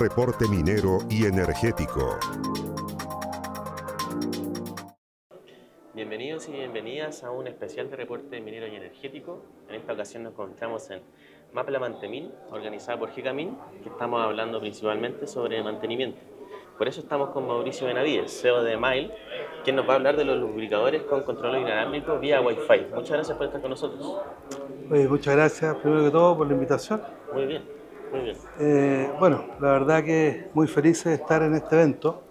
reporte minero y energético. Bienvenidos y bienvenidas a un especial de reporte minero y energético. En esta ocasión nos encontramos en Mapla Mantemin, organizada por Gigamin, que estamos hablando principalmente sobre mantenimiento. Por eso estamos con Mauricio Benavides, CEO de Mile, quien nos va a hablar de los lubricadores con control inalámbrico vía Wi-Fi. Muchas gracias por estar con nosotros. muchas gracias, primero que todo, por la invitación. Muy bien, muy bien. Eh, bueno, la verdad que muy feliz de estar en este evento,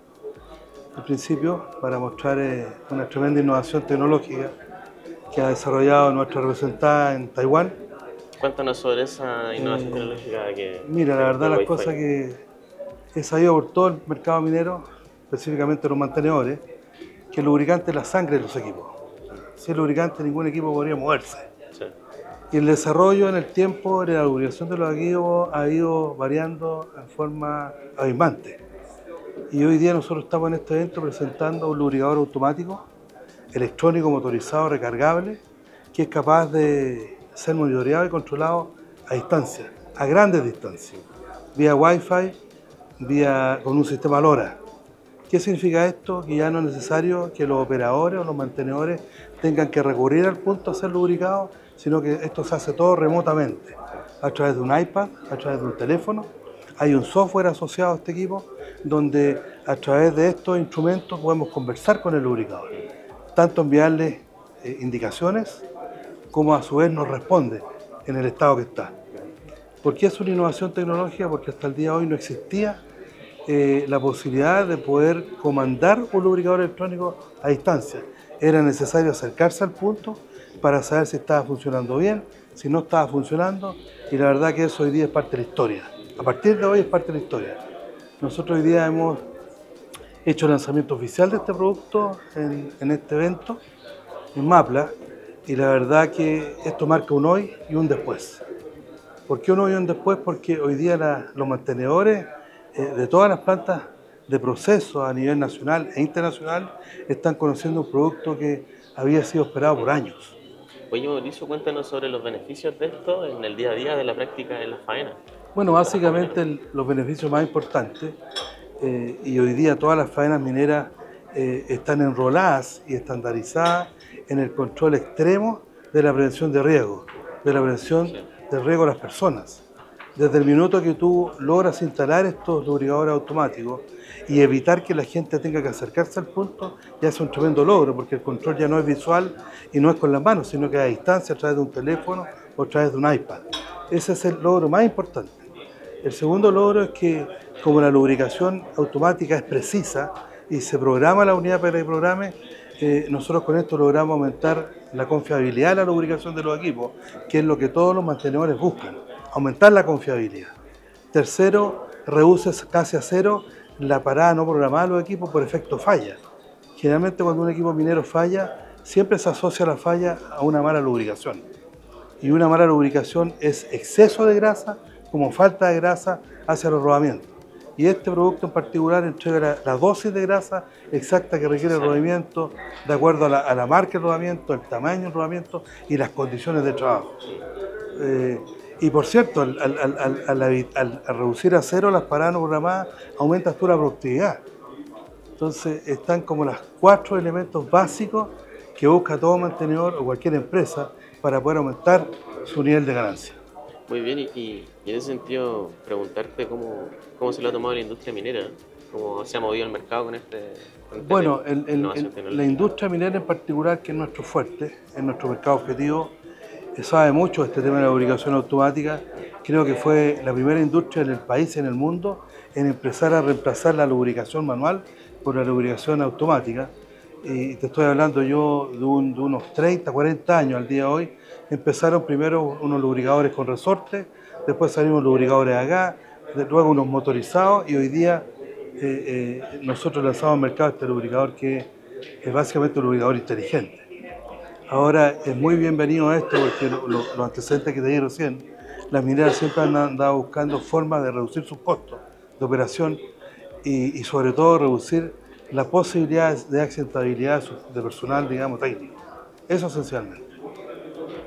al principio, para mostrar eh, una tremenda innovación tecnológica que ha desarrollado nuestra representada en Taiwán. Cuéntanos sobre esa innovación eh, tecnológica que... Mira, la verdad las cosas que he sabido por todo el mercado minero, específicamente los mantenedores, que el lubricante es la sangre de los equipos. Sin lubricante ningún equipo podría moverse. Y el desarrollo en el tiempo de la lubricación de los equipos ha ido variando en forma abismante. Y hoy día nosotros estamos en este evento presentando un lubricador automático, electrónico, motorizado, recargable, que es capaz de ser monitoreado y controlado a distancia, a grandes distancias, vía Wi-Fi vía, con un sistema LoRa. ¿Qué significa esto? Que ya no es necesario que los operadores o los mantenedores tengan que recurrir al punto a ser lubricados, sino que esto se hace todo remotamente, a través de un iPad, a través de un teléfono. Hay un software asociado a este equipo donde a través de estos instrumentos podemos conversar con el lubricador, tanto enviarle eh, indicaciones como a su vez nos responde en el estado que está. ¿Por qué es una innovación tecnológica? Porque hasta el día de hoy no existía eh, la posibilidad de poder comandar un lubricador electrónico a distancia. Era necesario acercarse al punto para saber si estaba funcionando bien, si no estaba funcionando, y la verdad que eso hoy día es parte de la historia. A partir de hoy es parte de la historia. Nosotros hoy día hemos hecho el lanzamiento oficial de este producto en, este evento, en Mapla, y la verdad que esto marca un hoy y un después. ¿Por qué un hoy y un después? Porque hoy día los mantenedores eh, de todas las plantas de proceso a nivel nacional e internacional están conociendo un producto que había sido esperado por años. Oye, Mauricio, cuéntanos sobre los beneficios de esto en el día a día de la práctica en la faena. Bueno, básicamente los beneficios más importantes, eh, y hoy día todas las faenas mineras eh, están enroladas y estandarizadas en el control extremo de la prevención de riesgo, de la prevención de riesgo a las personas. Desde el minuto que tú logras instalar estos lubricadores automáticos y evitar que la gente tenga que acercarse al punto, ya es un tremendo logro, porque el control ya no es visual y no es con las manos, sino que a distancia, a través de un teléfono o a través de un iPad. Ese es el logro más importante. El segundo logro es que como la lubricación automática es precisa y se programa la unidad para que programe, eh, nosotros con esto logramos aumentar la confiabilidad de la lubricación de los equipos, que es lo que todos los mantenedores buscan aumentar la confiabilidad. Tercero, reduce casi a cero la parada no programada de los equipos por efecto falla. Generalmente cuando un equipo minero falla, siempre se asocia la falla a una mala lubricación. Y una mala lubricación es exceso de grasa como falta de grasa hacia los rodamientos. Y este producto en particular entrega la, dosis de grasa exacta que requiere el rodamiento de acuerdo a la, marca del rodamiento, el tamaño del rodamiento y las condiciones de trabajo. Eh, y por cierto, al, reducir a cero las paradas no programadas, aumentas tú la productividad. Entonces están como los cuatro elementos básicos que busca todo mantenedor o cualquier empresa para poder aumentar su nivel de ganancia. Muy bien, y, en ese sentido preguntarte cómo, cómo se lo ha tomado la industria minera, cómo se ha movido el mercado con este... Con este bueno, la industria minera en particular, que es nuestro fuerte, es nuestro mercado objetivo, sabe mucho este tema de la lubricación automática. Creo que fue la primera industria en el país, en el mundo, en empezar a reemplazar la lubricación manual por la lubricación automática. Y te estoy hablando yo de, unos 30, 40 años al día de hoy. Empezaron primero unos lubricadores con resorte, después salieron lubricadores a gas, luego unos motorizados y hoy día eh, eh, nosotros lanzamos al mercado este lubricador que es básicamente un lubricador inteligente. Ahora es muy bienvenido esto porque los antecedentes que te di recién, las mineras siempre han andado buscando formas de reducir sus costos de operación y, sobre todo reducir la posibilidad de accidentabilidad de personal, digamos, técnico. Eso esencialmente.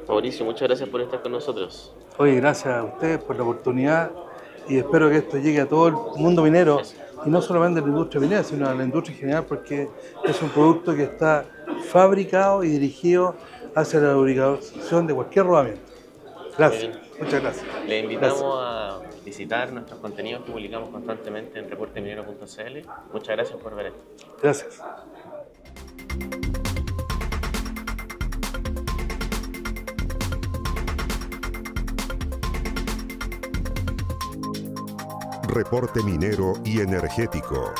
Mauricio, muchas gracias por estar con nosotros. Oye, gracias a ustedes por la oportunidad y espero que esto llegue a todo el mundo minero y no solamente a la industria minera, sino a la industria en general, porque es un producto que está fabricado y dirigido hacia la lubricación de cualquier rodamiento. Gracias, muchas gracias. Le invitamos a visitar nuestros contenidos que publicamos constantemente en reporteminero.cl. Muchas gracias por ver esto. Gracias. Reporte minero y energético.